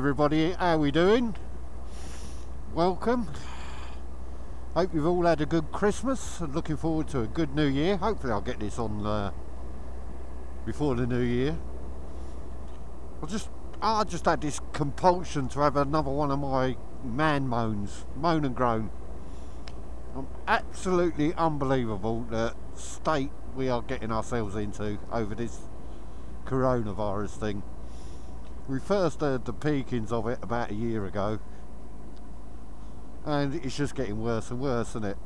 everybody, how we doing? Welcome. Hope you've all had a good Christmas and looking forward to a good New Year. Hopefully I'll get this on uh, before the New Year. I just I just had this compulsion to have another one of my man moans, moan and groan. Um, absolutely unbelievable the state we are getting ourselves into over this coronavirus thing. We first heard the peakings of it about a year ago. And it's just getting worse and worse isn't it?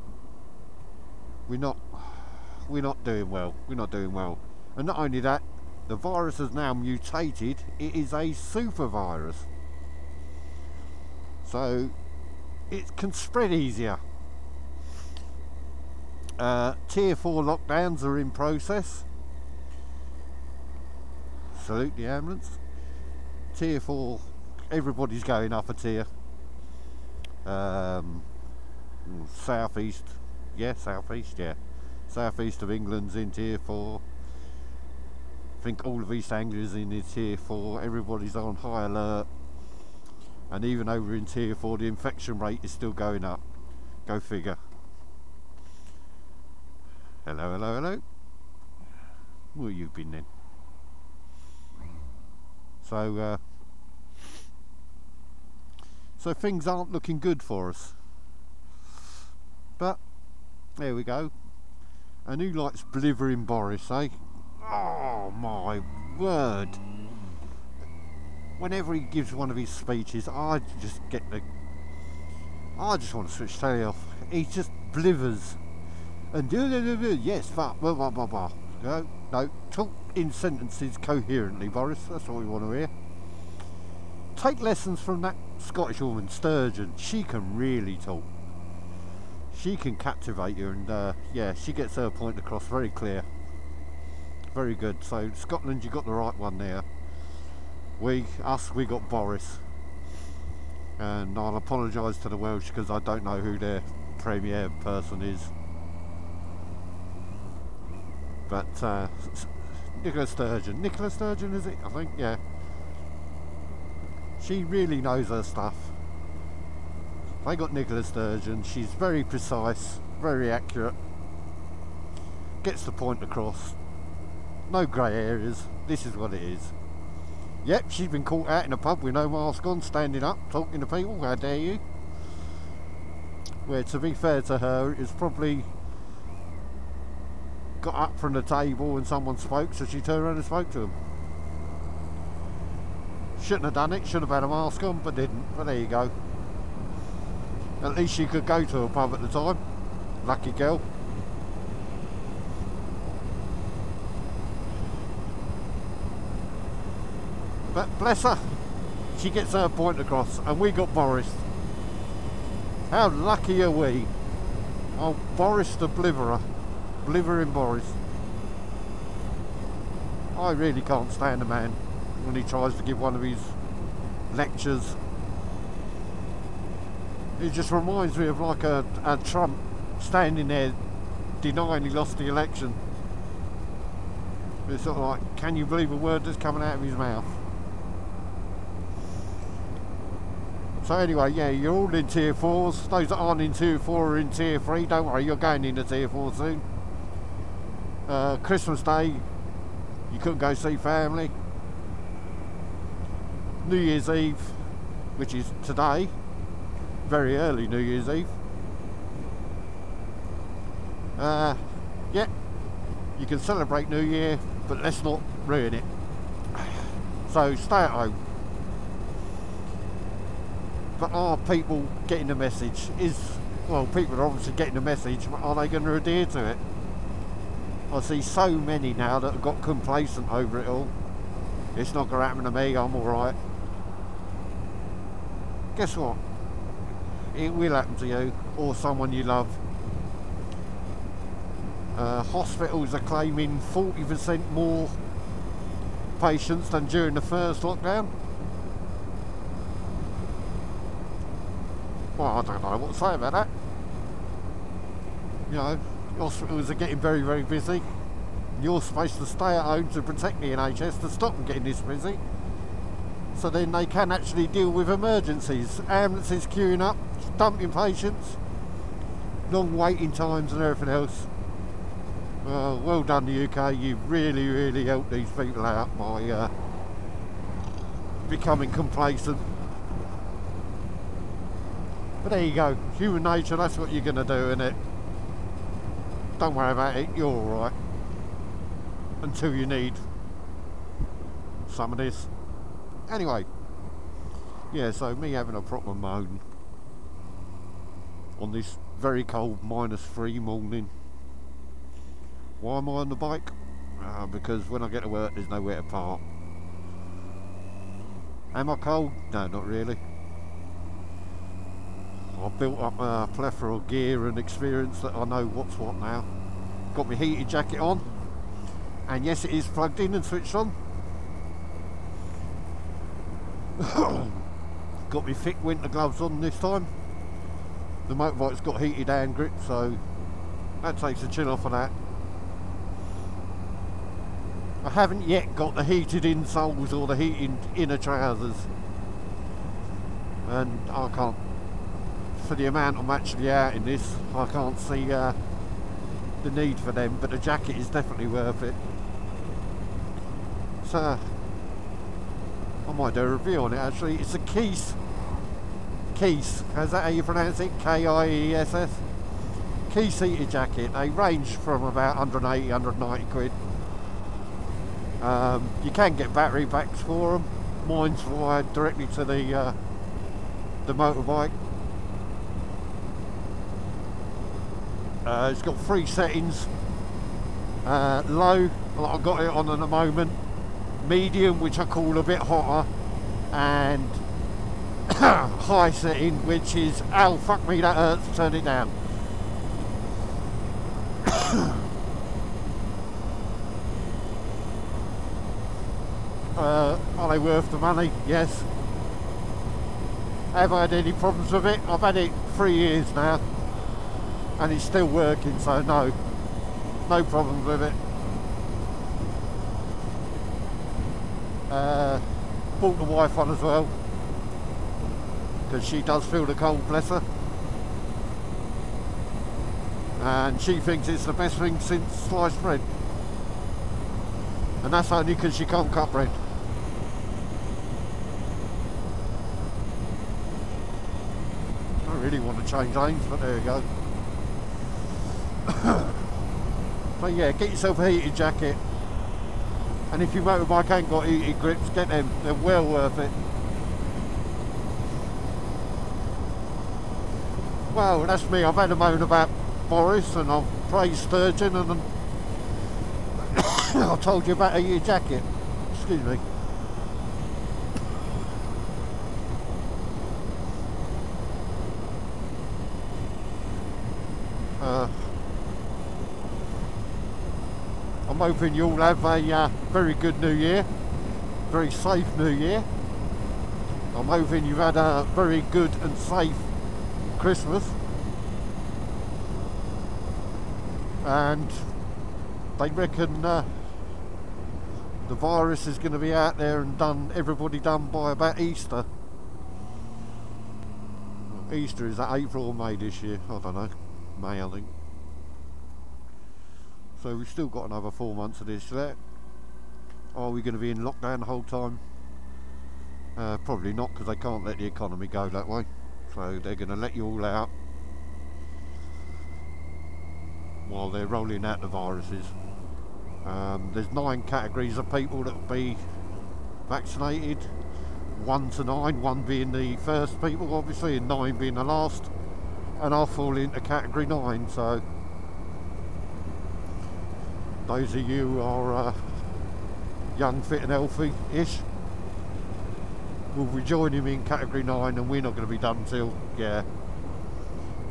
We're not we're not doing well. We're not doing well. And not only that the virus has now mutated. It is a super virus. So it can spread easier. Uh, tier 4 lockdowns are in process. Salute the ambulance tier 4 everybody's going up a tier um, southeast yeah southeast yeah. Southeast of England's in tier 4 I think all of East Anglia's in tier 4 everybody's on high alert. And even over in tier 4 the infection rate is still going up. Go figure. Hello hello hello. Where you been then so, uh, so things aren't looking good for us. But there we go. And who likes blithering Boris, eh? Oh my word! Whenever he gives one of his speeches, I just get the. I just want to switch telly off. He just blithers. And do yes, but blah blah blah blah. No, no, talk in sentences coherently, Boris. That's what we want to hear. Take lessons from that Scottish woman, Sturgeon. She can really talk. She can captivate you, and uh, yeah, she gets her point across very clear. Very good. So Scotland, you got the right one there. We, us, we got Boris. And I'll apologise to the Welsh because I don't know who their premier person is. But uh, Nicola Sturgeon. Nicola Sturgeon, is it? I think, yeah. She really knows her stuff. They got Nicola Sturgeon. She's very precise, very accurate. Gets the point across. No grey areas. This is what it is. Yep, she's been caught out in a pub with no mask on, standing up, talking to people. How dare you? Where, to be fair to her, it's probably got up from the table and someone spoke, so she turned around and spoke to him. Shouldn't have done it, should have had a mask on, but didn't. But there you go. At least she could go to a pub at the time. Lucky girl. But bless her, she gets her point across, and we got Boris. How lucky are we? Oh, Boris the Bliverer blithering Boris. I really can't stand a man when he tries to give one of his lectures. It just reminds me of like a, a Trump standing there denying he lost the election. It's sort of like, can you believe a word that's coming out of his mouth? So anyway, yeah, you're all in tier 4s. Those that aren't in tier 4 are in tier 3. Don't worry, you're going into tier 4 soon. Uh, Christmas Day, you couldn't go see family. New Year's Eve, which is today, very early New Year's Eve. Uh, yeah, you can celebrate New Year, but let's not ruin it. So stay at home. But are people getting the message? Is well, people are obviously getting the message, but are they going to adhere to it? I see so many now that have got complacent over it all. It's not going to happen to me, I'm alright. Guess what? It will happen to you or someone you love. Uh, hospitals are claiming 40% more patients than during the first lockdown. Well, I don't know what to say about that. You know, hospitals are getting very, very busy. You're supposed to stay at home to protect the NHS to stop them getting this busy. so then they can actually deal with emergencies. Ambulances queuing up, dumping patients, long waiting times and everything else. Well, well done the UK, you've really, really helped these people out by uh, becoming complacent. But there you go, human nature, that's what you're going to do, innit? Don't worry about it, you're alright. Until you need some of this. Anyway, yeah, so me having a proper moan on this very cold minus three morning why am I on the bike? Uh, because when I get to work there's nowhere to park. Am I cold? No, not really. I've built up a plethora of gear and experience that I know what's what now. Got my heated jacket on. And yes, it is plugged in and switched on. got my thick winter gloves on this time. The motorbike's got heated hand grip, so that takes the chill off of that. I haven't yet got the heated insoles or the heated inner trousers. And I can't, for the amount I'm actually out in this, I can't see uh, the need for them, but the jacket is definitely worth it. So, I might do a review on it actually. It's a Keis. Keis, is that how you pronounce it? K-I-E-S-S? Keis heated jacket. They range from about 180, 190 quid. Um, you can get battery packs for them. Mine's wired directly to the uh, the motorbike. Uh, it's got three settings. Uh, low, like I've got it on at the moment. Medium, which I call a bit hotter. And high setting, which is, oh fuck me, that hurts, turn it down. Uh, are they worth the money? Yes. Have I had any problems with it? I've had it three years now and it's still working so no no problems with it. Uh, bought the wife on as well because she does feel the cold bless her. And she thinks it's the best thing since sliced bread. And that's only because she can't cut bread. I don't really want to change lanes, but there you go. but yeah, get yourself a heated jacket. And if your motorbike ain't got heated grips, get them. They're well worth it. Well, that's me. I've had a moan about Boris and I've praised Sturgeon and I told you about a heated jacket. Excuse me. I'm hoping you'll have a uh, very good new year, very safe new year. I'm hoping you've had a very good and safe Christmas. And they reckon uh, the virus is going to be out there and done, everybody done by about Easter. Easter is that April or May this year? I don't know. May I think. So we've still got another four months of this yet. Are we going to be in lockdown the whole time? Uh, probably not because they can't let the economy go that way. So they're going to let you all out while they're rolling out the viruses. Um, there's nine categories of people that will be vaccinated. One to nine, one being the first people obviously and nine being the last. And I fall into category nine so those of you who are uh, young, fit and healthy-ish will be joining me in category 9 and we're not going to be done till, yeah,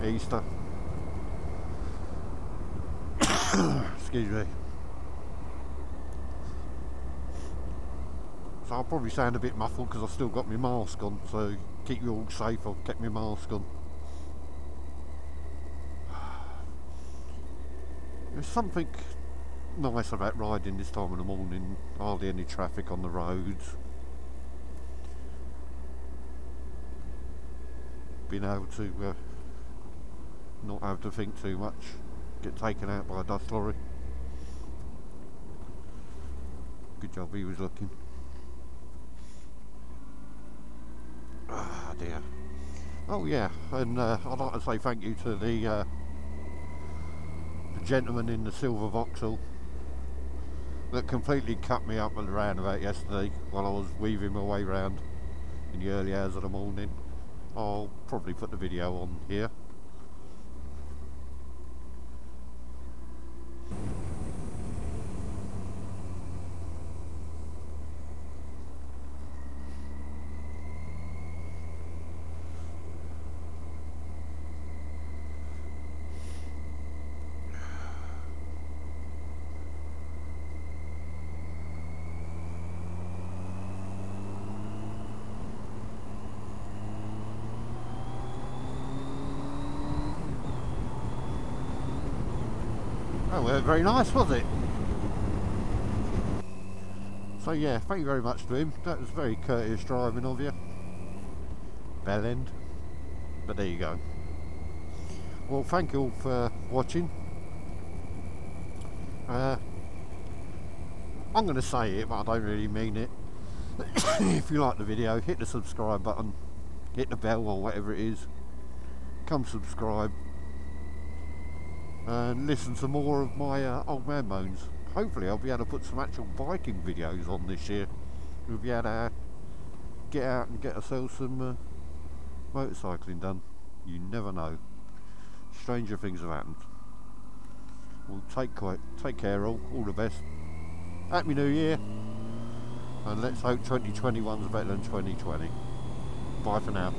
Easter. Excuse me. So I'll probably sound a bit muffled because I've still got my mask on, so keep you all safe, I've kept my mask on. There's something nice about riding this time in the morning, hardly any traffic on the roads. Being able to uh, not have to think too much, get taken out by a dust lorry. Good job he was looking. Ah oh dear. Oh yeah, and uh, I'd like to say thank you to the, uh, the gentleman in the silver Vauxhall that completely cut me up at the roundabout yesterday while I was weaving my way round in the early hours of the morning. I'll probably put the video on here. Oh, well, very nice, was it? So yeah, thank you very much to him. That was very courteous driving of you. Bell end. But there you go. Well, thank you all for watching. Uh, I'm going to say it, but I don't really mean it. if you like the video, hit the subscribe button, hit the bell or whatever it is. Come subscribe and listen to more of my uh, old man moans. Hopefully I'll be able to put some actual biking videos on this year. We'll be able to get out and get ourselves some uh, motorcycling done. You never know. Stranger things have happened. Well, take, quite, take care all. All the best. Happy New Year. And let's hope 2021 is better than 2020. Bye for now.